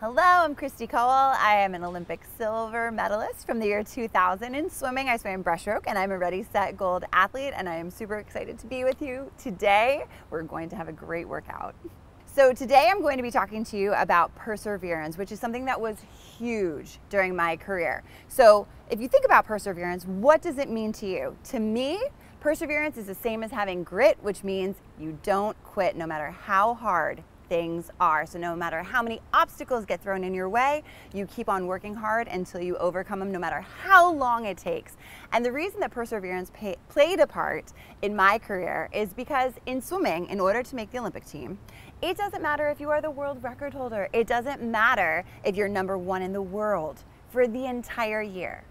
Hello, I'm Kristy Kowal. I am an Olympic silver medalist from the year 2000 in swimming. I swam breaststroke and I'm a ready, set, gold athlete and I am super excited to be with you today. We're going to have a great workout. So today I'm going to be talking to you about perseverance, which is something that was huge during my career. So if you think about perseverance, what does it mean to you? To me, perseverance is the same as having grit, which means you don't quit no matter how hard things are. So no matter how many obstacles get thrown in your way, you keep on working hard until you overcome them, no matter how long it takes. And the reason that perseverance pay, played a part in my career is because in swimming, in order to make the Olympic team, it doesn't matter if you are the world record holder. It doesn't matter if you're number one in the world for the entire year.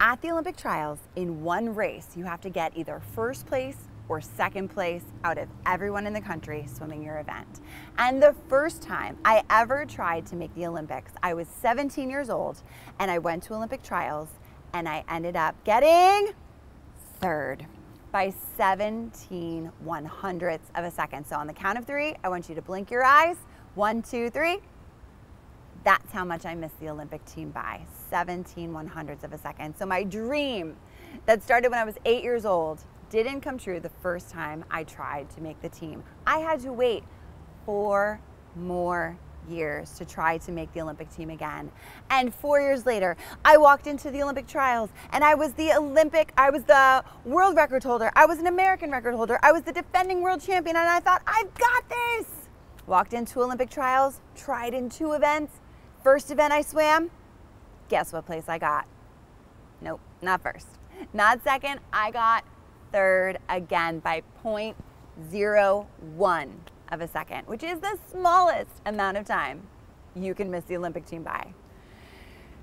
At the Olympic trials, in one race, you have to get either first place or second place out of everyone in the country swimming your event. And the first time I ever tried to make the Olympics, I was 17 years old and I went to Olympic trials and I ended up getting third by 17 one hundredths of a second. So on the count of three, I want you to blink your eyes. One, two, three. That's how much I missed the Olympic team by 17 one hundredths of a second. So my dream that started when I was eight years old didn't come true the first time I tried to make the team. I had to wait four more years to try to make the Olympic team again. And four years later, I walked into the Olympic trials and I was the Olympic, I was the world record holder, I was an American record holder, I was the defending world champion, and I thought, I've got this. Walked into Olympic trials, tried in two events. First event I swam, guess what place I got? Nope, not first. Not second, I got third again by 0.01 of a second, which is the smallest amount of time you can miss the Olympic team by.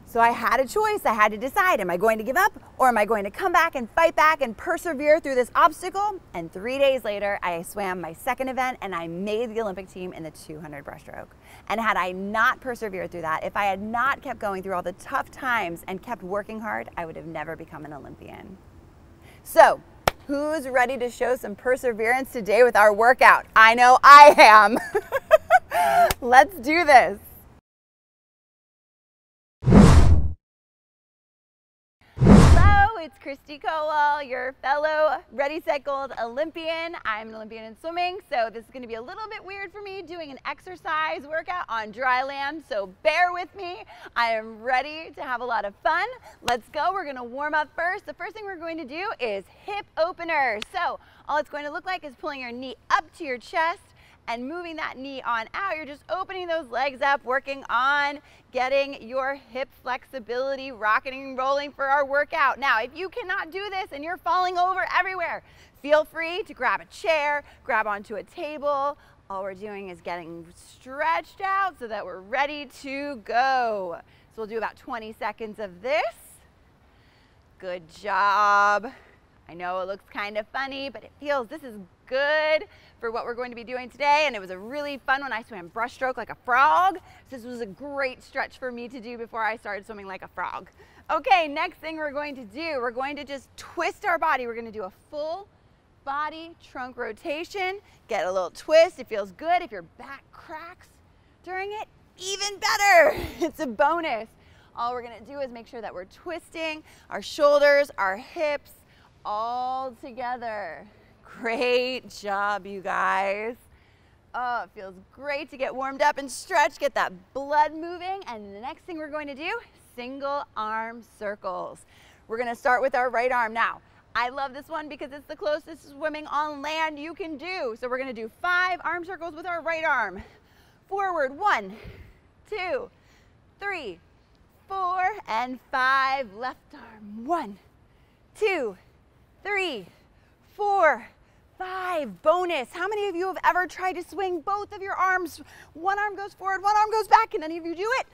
So I had a choice. I had to decide am I going to give up or am I going to come back and fight back and persevere through this obstacle? And three days later, I swam my second event and I made the Olympic team in the 200 breaststroke. And had I not persevered through that, if I had not kept going through all the tough times and kept working hard, I would have never become an Olympian. So Who's ready to show some perseverance today with our workout? I know I am. Let's do this. It's Kristy Kowal, your fellow Ready Set Gold Olympian. I'm an Olympian in swimming, so this is gonna be a little bit weird for me doing an exercise workout on dry land, so bear with me. I am ready to have a lot of fun. Let's go, we're gonna warm up first. The first thing we're going to do is hip openers. So all it's going to look like is pulling your knee up to your chest, and moving that knee on out. You're just opening those legs up, working on getting your hip flexibility rocking and rolling for our workout. Now, if you cannot do this and you're falling over everywhere, feel free to grab a chair, grab onto a table. All we're doing is getting stretched out so that we're ready to go. So we'll do about 20 seconds of this. Good job. I know it looks kind of funny, but it feels, this is good for what we're going to be doing today. And it was a really fun one. I swam breaststroke like a frog. So this was a great stretch for me to do before I started swimming like a frog. Okay, next thing we're going to do, we're going to just twist our body. We're gonna do a full body trunk rotation. Get a little twist, it feels good. If your back cracks during it, even better. It's a bonus. All we're gonna do is make sure that we're twisting our shoulders, our hips, all together. Great job, you guys. Oh, it feels great to get warmed up and stretch, get that blood moving. And the next thing we're going to do, single arm circles. We're gonna start with our right arm. Now, I love this one because it's the closest swimming on land you can do. So we're gonna do five arm circles with our right arm. Forward, one, two, three, four, and five. Left arm, one, two, three, four, five. Bonus. How many of you have ever tried to swing both of your arms? One arm goes forward, one arm goes back. Can any of you do it?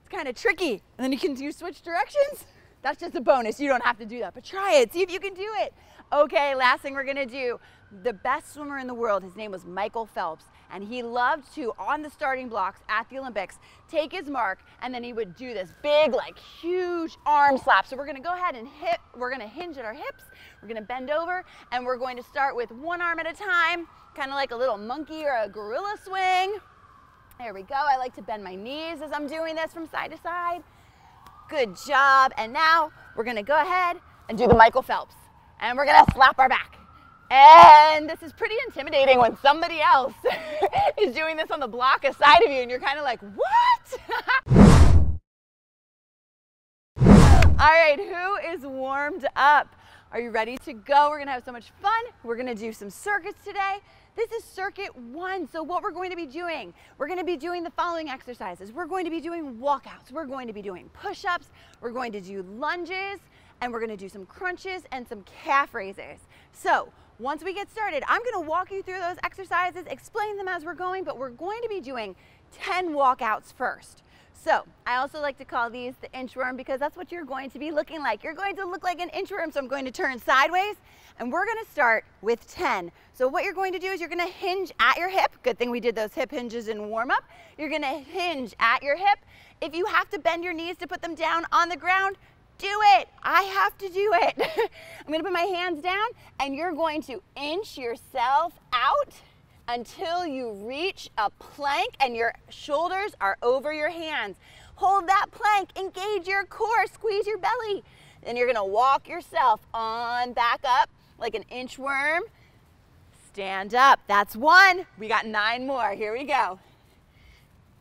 It's kind of tricky. And then you can do switch directions. That's just a bonus. You don't have to do that, but try it. See if you can do it. Okay, last thing we're gonna do. The best swimmer in the world, his name was Michael Phelps, and he loved to, on the starting blocks at the Olympics, take his mark, and then he would do this big, like huge arm slap. So we're gonna go ahead and hit, we're gonna hinge at our hips, we're gonna bend over, and we're going to start with one arm at a time, kind of like a little monkey or a gorilla swing. There we go. I like to bend my knees as I'm doing this from side to side. Good job. And now we're gonna go ahead and do the Michael Phelps. And we're gonna slap our back. And this is pretty intimidating when somebody else is doing this on the block aside of you and you're kind of like, what? All right, who is warmed up? Are you ready to go? We're gonna have so much fun. We're gonna do some circuits today. This is circuit one. So what we're going to be doing, we're going to be doing the following exercises. We're going to be doing walkouts. We're going to be doing push-ups. We're going to do lunges and we're to do some crunches and some calf raises. So once we get started, I'm to walk you through those exercises, explain them as we're going, but we're going to be doing 10 walkouts first. So I also like to call these the inchworm because that's what you're going to be looking like. You're going to look like an inchworm, so I'm going to turn sideways and we're gonna start with 10. So what you're going to do is you're gonna hinge at your hip. Good thing we did those hip hinges in warm up. You're gonna hinge at your hip. If you have to bend your knees to put them down on the ground, do it. I have to do it. I'm gonna put my hands down and you're going to inch yourself out until you reach a plank and your shoulders are over your hands. Hold that plank, engage your core, squeeze your belly. Then you're gonna walk yourself on back up like an inchworm. Stand up, that's one. We got nine more, here we go.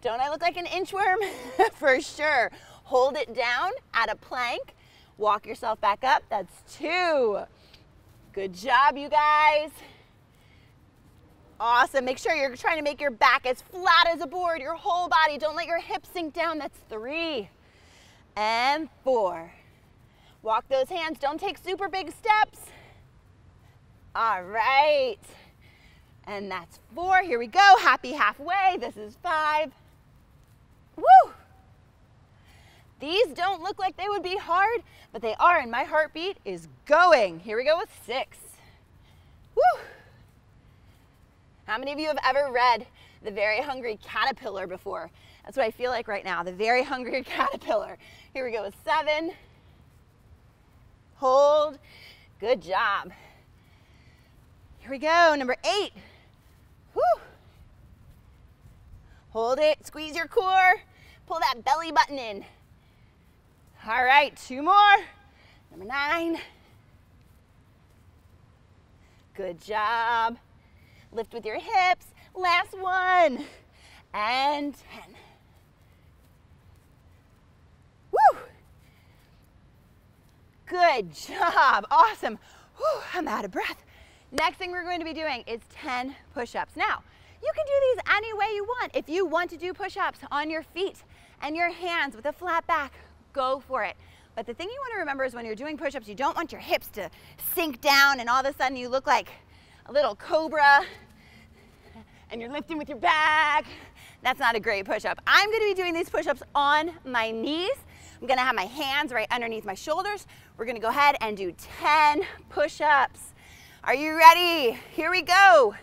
Don't I look like an inchworm? For sure. Hold it down at a plank. Walk yourself back up, that's two. Good job, you guys. Awesome. Make sure you're trying to make your back as flat as a board, your whole body. Don't let your hips sink down. That's three and four. Walk those hands. Don't take super big steps. All right. And that's four. Here we go. Happy halfway. This is five. Woo! These don't look like they would be hard, but they are, and my heartbeat is going. Here we go with six. Woo! How many of you have ever read The Very Hungry Caterpillar before? That's what I feel like right now, The Very Hungry Caterpillar. Here we go with seven. Hold. Good job. Here we go, number eight. Whew. Hold it, squeeze your core, pull that belly button in. All right, two more. Number nine. Good job. Lift with your hips. Last one. And 10. Woo! Good job. Awesome. I'm out of breath. Next thing we're going to be doing is 10 push-ups. Now, you can do these any way you want. If you want to do push-ups on your feet and your hands with a flat back, go for it. But the thing you want to remember is when you're doing push-ups, you don't want your hips to sink down and all of a sudden you look like a little cobra and you're lifting with your back. That's not a great push-up. I'm gonna be doing these push-ups on my knees. I'm gonna have my hands right underneath my shoulders. We're gonna go ahead and do 10 push-ups. Are you ready? Here we go.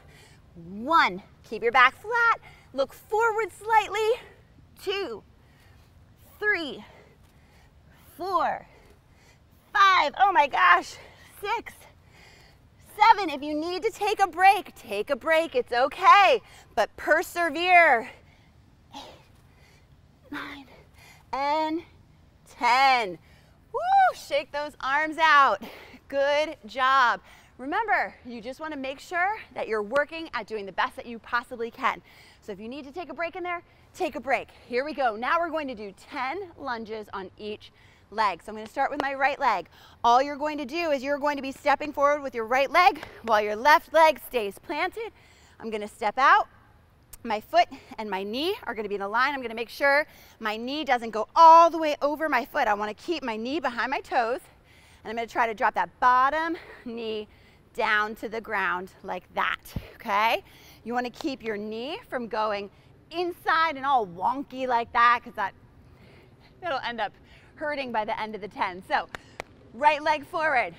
One, keep your back flat. Look forward slightly. Two, three, four, five, oh my gosh, six, seven. If you need to take a break, take a break. It's okay, but persevere. Eight, nine, and 10. Woo, shake those arms out. Good job. Remember, you just wanna make sure that you're working at doing the best that you possibly can. So if you need to take a break in there, take a break. Here we go. Now we're going to do 10 lunges on each leg. So I'm going to start with my right leg. All you're going to do is you're going to be stepping forward with your right leg while your left leg stays planted. I'm going to step out. My foot and my knee are going to be in a line. I'm going to make sure my knee doesn't go all the way over my foot. I want to keep my knee behind my toes. And I'm going to try to drop that bottom knee down to the ground like that, okay? You want to keep your knee from going inside and all wonky like that because that it'll end up hurting by the end of the 10. So right leg forward.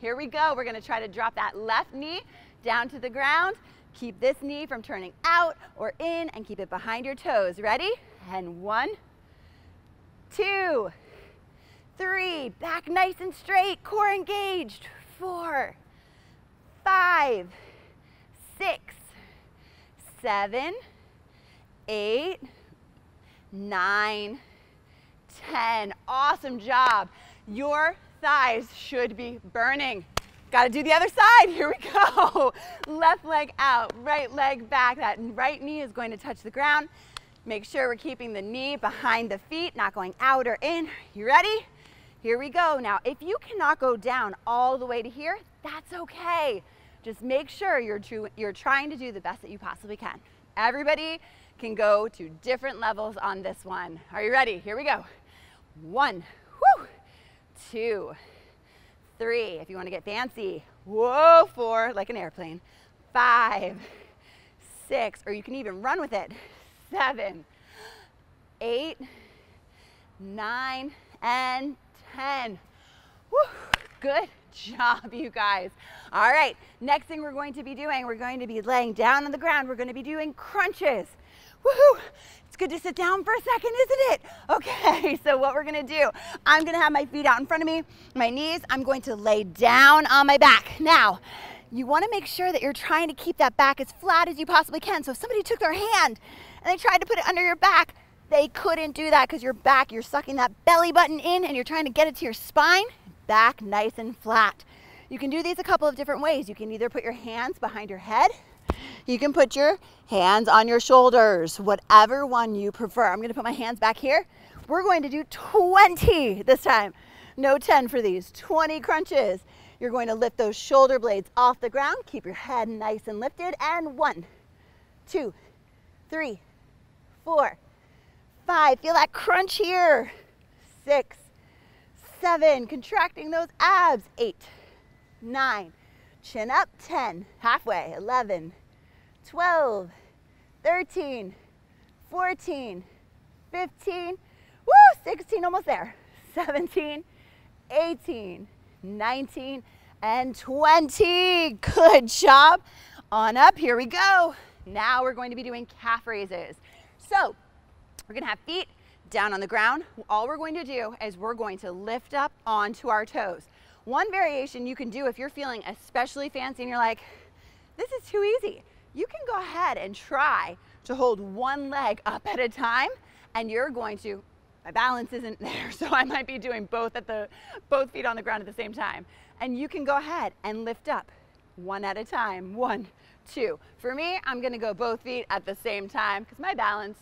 Here we go. We're gonna try to drop that left knee down to the ground. Keep this knee from turning out or in and keep it behind your toes. Ready? And one, two, three, back nice and straight, core engaged. Four, five, six, seven, eight, nine, 10. Awesome job. Your thighs should be burning. Got to do the other side. Here we go. Left leg out, right leg back. That right knee is going to touch the ground. Make sure we're keeping the knee behind the feet, not going out or in. You ready? Here we go. Now, if you cannot go down all the way to here, that's okay. Just make sure you're, you're trying to do the best that you possibly can. Everybody can go to different levels on this one. Are you ready? Here we go. One, two, three, if you want to get fancy. Whoa, four, like an airplane. Five, six, or you can even run with it seven, eight, nine, and 10. Woo, good job, you guys. All right, next thing we're going to be doing, we're going to be laying down on the ground. We're going to be doing crunches. Woohoo! It's good to sit down for a second, isn't it? Okay, so what we're gonna do, I'm gonna have my feet out in front of me, my knees, I'm going to lay down on my back. Now, you wanna make sure that you're trying to keep that back as flat as you possibly can. So if somebody took their hand and they tried to put it under your back, they couldn't do that because your back, you're sucking that belly button in and you're trying to get it to your spine, back nice and flat. You can do these a couple of different ways. You can either put your hands behind your head, you can put your hands on your shoulders, whatever one you prefer. I'm gonna put my hands back here. We're going to do 20 this time. No 10 for these, 20 crunches. You're going to lift those shoulder blades off the ground. Keep your head nice and lifted. And one, two, three, four, five. Feel that crunch here. Six, seven, contracting those abs. Eight, nine, chin up. 10, halfway. 11, 12, 13, 14, 15, woo, 16, almost there. 17, 18, 19, and 20. Good job. On up, here we go. Now we're going to be doing calf raises. So we're gonna have feet down on the ground. All we're going to do is we're going to lift up onto our toes. One variation you can do if you're feeling especially fancy and you're like, this is too easy. You can go ahead and try to hold one leg up at a time and you're going to my balance isn't there, so I might be doing both at the both feet on the ground at the same time. And you can go ahead and lift up one at a time. One, two. For me, I'm gonna go both feet at the same time because my balance,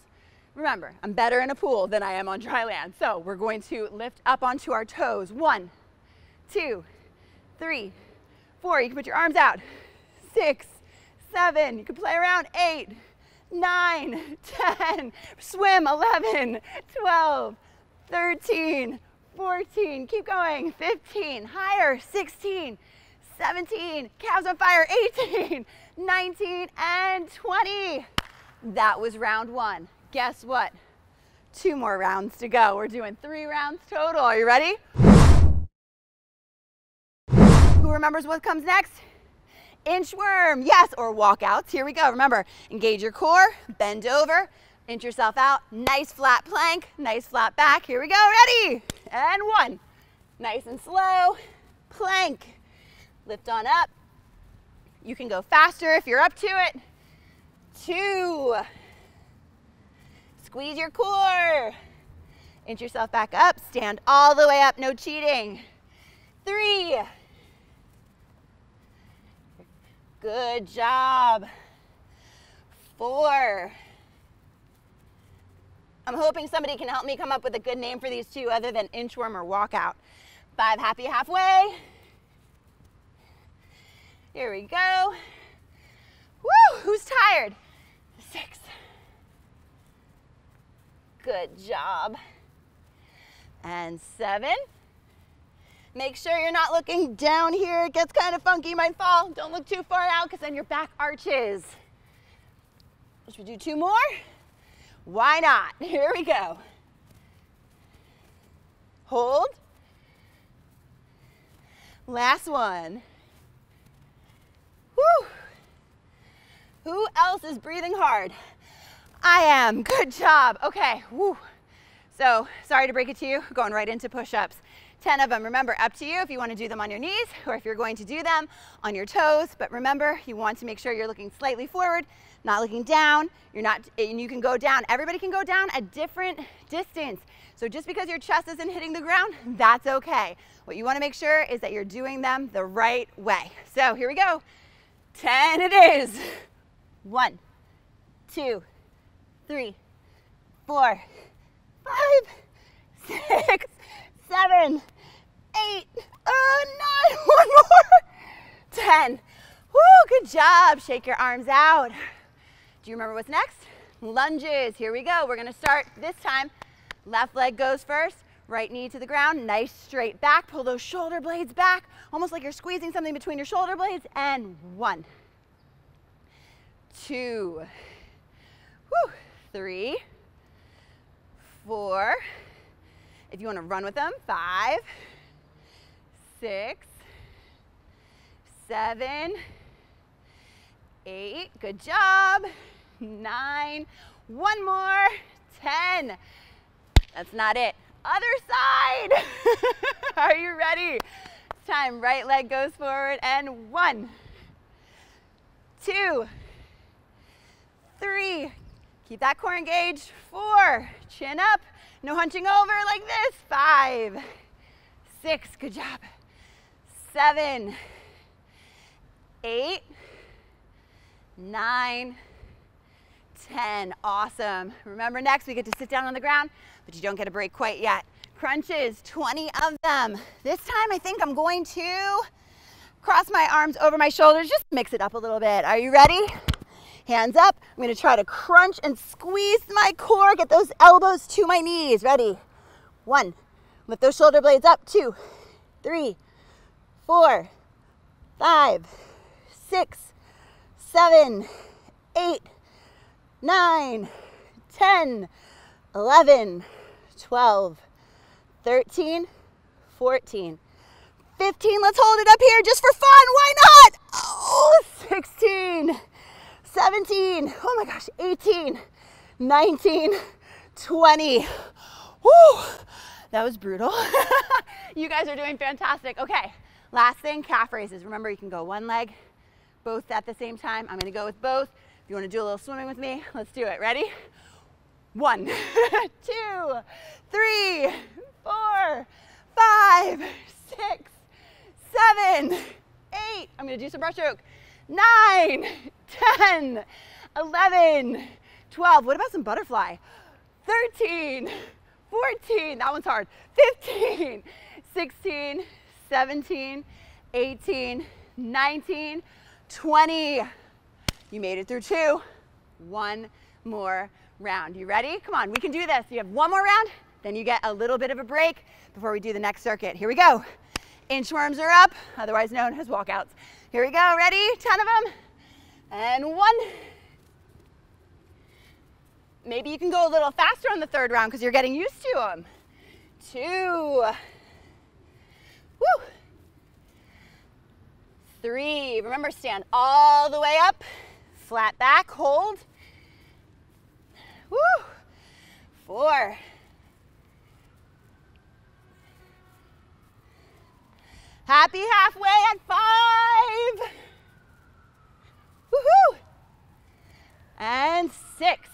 remember, I'm better in a pool than I am on dry land. So we're going to lift up onto our toes. One, two, three, four. You can put your arms out. Six, seven. You can play around. Eight, nine, 10, swim 11, 12, 13, 14, keep going, 15, higher, 16, 17, calves on fire, 18, 19, and 20. That was round one. Guess what? Two more rounds to go. We're doing three rounds total. Are you ready? Remembers what comes next? inchworm, yes, or walkouts. Here we go. Remember, engage your core, bend over, inch yourself out. Nice flat plank, nice flat back. Here we go, ready? And one. Nice and slow, plank. Lift on up. You can go faster if you're up to it. Two. Squeeze your core. Inch yourself back up. Stand all the way up, no cheating. Three. Good job. Four. I'm hoping somebody can help me come up with a good name for these two other than inchworm or walkout. Five, happy halfway. Here we go. Woo, who's tired? Six. Good job. And seven. Make sure you're not looking down here. It gets kind of funky, you might fall. Don't look too far out because then your back arches. Should we do two more? Why not? Here we go. Hold. Last one. Whew. Who else is breathing hard? I am. Good job. Okay. Whew. So sorry to break it to you. Going right into push-ups. 10 of them. Remember, up to you if you want to do them on your knees or if you're going to do them on your toes. But remember, you want to make sure you're looking slightly forward, not looking down. You're not, and you can go down. Everybody can go down a different distance. So just because your chest isn't hitting the ground, that's okay. What you want to make sure is that you're doing them the right way. So here we go. 10 it is. One, two, three, four, five, six, seven, eight, uh, nine, one more, 10. Woo, good job. Shake your arms out. Do you remember what's next? Lunges. Here we go. We're going to start this time. Left leg goes first, right knee to the ground, nice straight back. Pull those shoulder blades back, almost like you're squeezing something between your shoulder blades. And one, two, whew, three, four. If you want to run with them, five, six, seven, eight. Good job. Nine. One more. Ten. That's not it. Other side. Are you ready? It's time. Right leg goes forward and one, two, three. Keep that core engaged. Four. Chin up. No hunching over like this. Five, six. Good job. Seven, eight, nine, 10. Awesome. Remember next we get to sit down on the ground, but you don't get a break quite yet. Crunches, 20 of them. This time I think I'm going to cross my arms over my shoulders, just mix it up a little bit. Are you ready? Hands up. I'm gonna try to crunch and squeeze my core, get those elbows to my knees. Ready? One. Lift those shoulder blades up. Two, three, four, five, six, seven, eight, nine, 10, 11, 12, 13, 14, 15. Let's hold it up here just for fun. Why not? Oh, 16, 17. Oh my gosh, 18, 19, 20. Woo! That was brutal. you guys are doing fantastic. Okay, last thing, calf raises. Remember, you can go one leg, both at the same time. I'm gonna go with both. If you want to do a little swimming with me, let's do it. Ready? One, two, three, four, five, six, seven, eight. I'm to do some breaststroke. Nine, ten, eleven, twelve. What about some butterfly? Thirteen, fourteen. That one's hard. Fifteen, sixteen, seventeen, eighteen, nineteen, twenty. You made it through two. One more round. You ready? Come on, we can do this. You have one more round, then you get a little bit of a break before we do the next circuit. Here we go. Inchworms are up, otherwise known as walkouts. Here we go, ready? 10 of them. And one. Maybe you can go a little faster on the third round because you're getting used to them. Two. Woo. Three. Remember, stand all the way up flat back, hold. Woo. Four. Happy halfway at five. Woohoo. And six.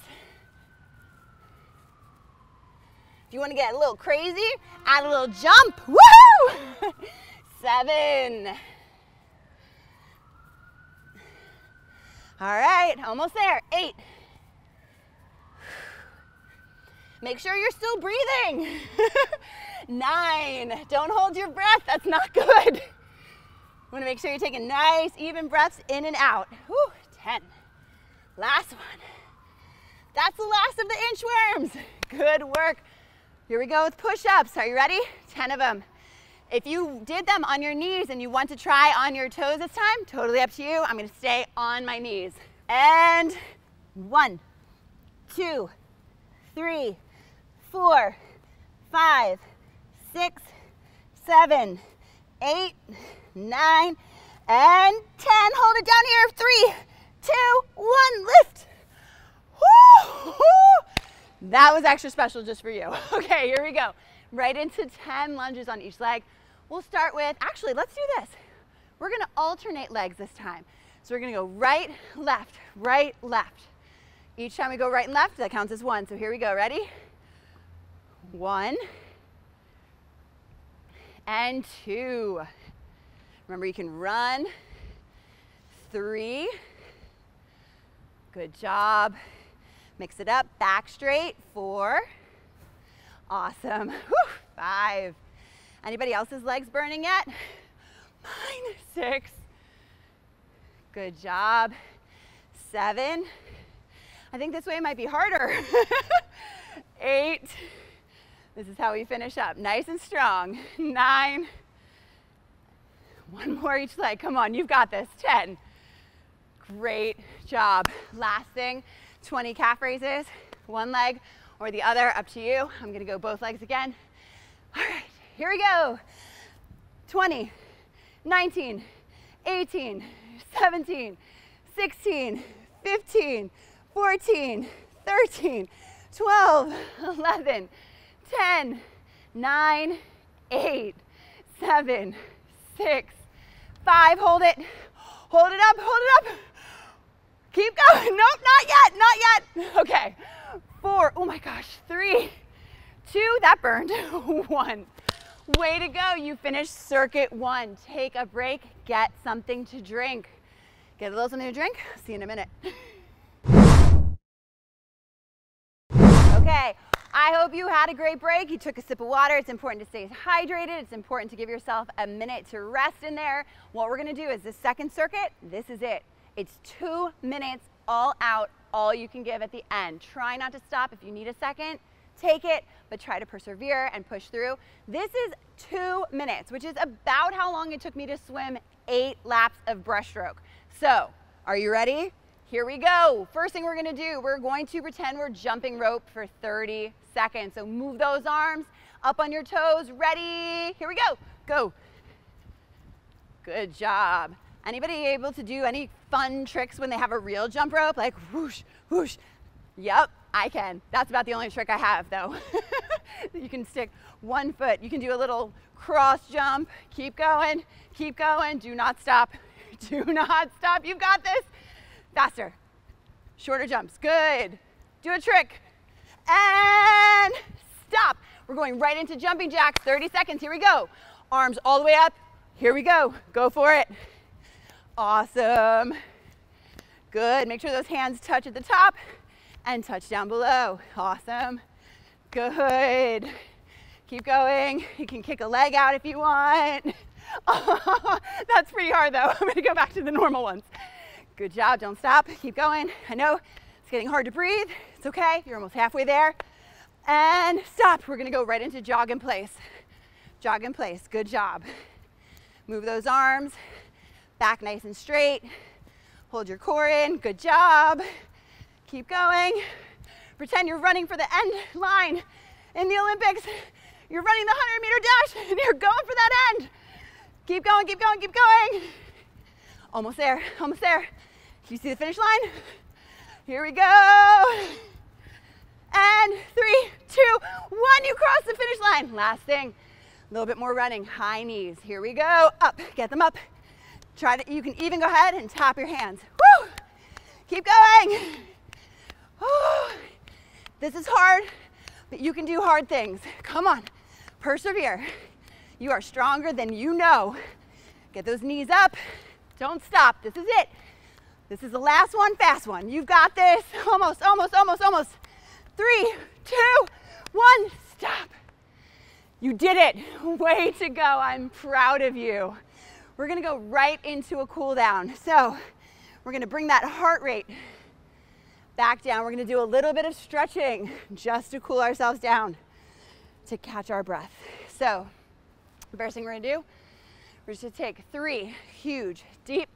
If you want to get a little crazy, add a little jump. Woo! Seven. All right, almost there. Eight. Make sure you're still breathing. Nine. Don't hold your breath. That's not good. Want to make sure you're taking nice, even breaths in and out. Whew. Ten. Last one. That's the last of the inchworms. Good work. Here we go with push-ups. Are you ready? 10 of them. If you did them on your knees and you want to try on your toes this time, totally up to you. I'm gonna stay on my knees. And one, two, three, four, five, six, seven, eight, nine, and 10. Hold it down here. Three, two, one, lift. Woo. That was extra special just for you. Okay, here we go. Right into 10 lunges on each leg. We'll start with, actually, let's do this. We're gonna alternate legs this time. So we're gonna go right, left, right, left. Each time we go right and left, that counts as one. So here we go, ready? One, and two. Remember, you can run. Three. Good job. Mix it up, back straight. Four. Awesome. Whew. Five. Anybody else's legs burning yet? Six. Good job. Seven. I think this way might be harder. Eight. This is how we finish up. Nice and strong. Nine. One more each leg. Come on, you've got this. 10. Great job. Last thing, 20 calf raises. One leg or the other, up to you. I'm gonna go both legs again. All right, here we go. 20, 19, 18, 17, 16, 15, 14, 13, 12, 11, 10, 9, 8, 7, 6, 5. Hold it. Hold it up. Hold it up. Keep going. Nope, not yet. Not yet. Okay. Four. Oh my gosh. Three, two. That burned. one. Way to go. You finished circuit one. Take a break. Get something to drink. Get a little something to drink. See you in a minute. Okay, I hope you had a great break. You took a sip of water. It's important to stay hydrated. It's important to give yourself a minute to rest in there. What we're gonna do is the second circuit, this is it. It's two minutes all out, all you can give at the end. Try not to stop. If you need a second, take it, but try to persevere and push through. This is two minutes, which is about how long it took me to swim eight laps of breaststroke. So, are you ready? Here we go. First thing we're gonna do, we're going to pretend we're jumping rope for 30 seconds. So move those arms up on your toes. Ready? Here we go. Go. Good job. Anybody able to do any fun tricks when they have a real jump rope? Like whoosh, whoosh. Yep, I can. That's about the only trick I have though. you can stick one foot. You can do a little cross jump. Keep going, keep going. Do not stop. Do not stop. You've got this. Faster. Shorter jumps. Good. Do a trick. And stop. We're going right into jumping jacks. 30 seconds. Here we go. Arms all the way up. Here we go. Go for it. Awesome. Good. Make sure those hands touch at the top and touch down below. Awesome. Good. Keep going. You can kick a leg out if you want. That's pretty hard though. I'm gonna go back to the normal ones. Good job, don't stop, keep going. I know it's getting hard to breathe. It's okay, you're almost halfway there. And stop, we're gonna go right into jog in place. Jog in place, good job. Move those arms, back nice and straight. Hold your core in, good job. Keep going. Pretend you're running for the end line in the Olympics. You're running the 100 meter dash and you're going for that end. Keep going, keep going, keep going. Almost there, almost there. Do you see the finish line? Here we go. And three, two, one, you cross the finish line. Last thing, a little bit more running, high knees. Here we go, up, get them up. Try to, you can even go ahead and tap your hands. Woo! Keep going. This is hard, but you can do hard things. Come on, persevere. You are stronger than you know. Get those knees up. Don't stop. This is it. This is the last one, fast one. You've got this. Almost, almost, almost, almost. Three, two, one, stop. You did it. Way to go. I'm proud of you. We're gonna go right into a cool down. So we're gonna bring that heart rate back down. We're gonna do a little bit of stretching just to cool ourselves down to catch our breath. So the first thing we're gonna do, we're just gonna take three huge, deep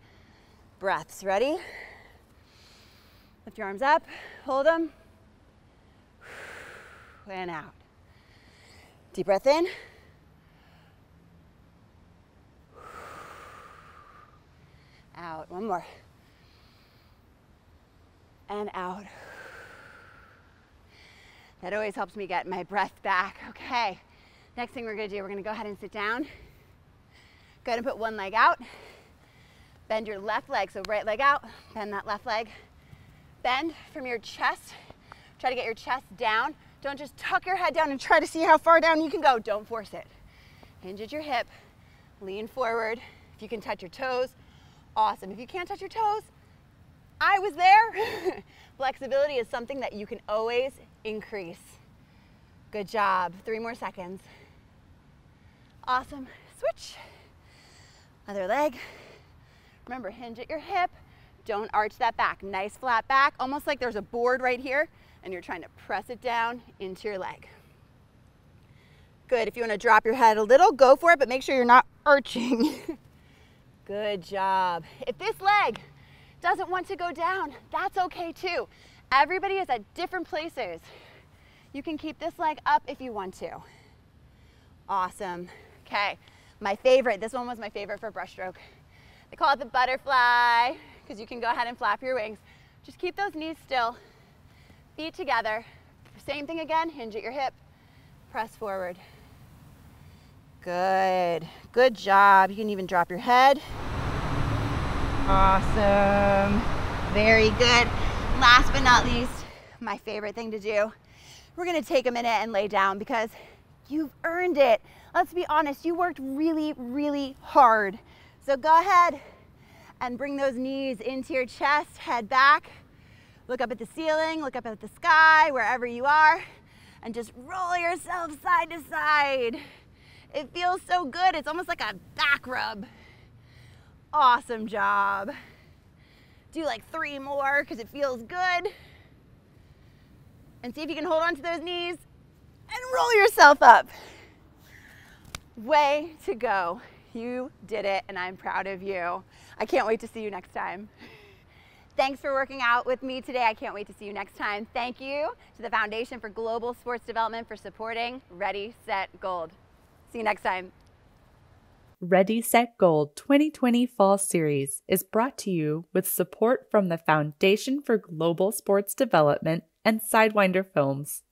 breaths. Ready? Lift your arms up, hold them, and out. Deep breath in. Out. One more. And out. That always helps me get my breath back. Okay, next thing we're gonna do, we're gonna go ahead and sit down. Go ahead and put one leg out. Bend your left leg, so right leg out, bend that left leg. Bend from your chest. Try to get your chest down. Don't just tuck your head down and try to see how far down you can go. Don't force it. Hinge at your hip, lean forward. If you can touch your toes, awesome. If you can't touch your toes, I was there. Flexibility is something that you can always increase. Good job. Three more seconds. Awesome. Switch. Other leg. Remember, hinge at your hip. Don't arch that back. Nice flat back, almost like there's a board right here and you're trying to press it down into your leg. Good, if you wanna drop your head a little, go for it, but make sure you're not arching. Good job. If this leg doesn't want to go down, that's okay too. Everybody is at different places. You can keep this leg up if you want to. Awesome. Okay, my favorite, this one was my favorite for breaststroke. They call it the butterfly because you can go ahead and flap your wings. Just keep those knees still, feet together. Same thing again, hinge at your hip, press forward. Good, good job. You can even drop your head. Awesome, very good. Last but not least, my favorite thing to do. We're gonna take a minute and lay down because you've earned it. Let's be honest, you worked really, really hard. So go ahead and bring those knees into your chest, head back, look up at the ceiling, look up at the sky, wherever you are, and just roll yourself side to side. It feels so good. It's almost like a back rub. Awesome job. Do like three more because it feels good. And see if you can hold on to those knees and roll yourself up. Way to go. You did it and I'm proud of you. I can't wait to see you next time. Thanks for working out with me today. I can't wait to see you next time. Thank you to the Foundation for Global Sports Development for supporting Ready, Set, Gold. See you next time. Ready, Set, Gold 2020 Fall Series is brought to you with support from the Foundation for Global Sports Development and Sidewinder Films.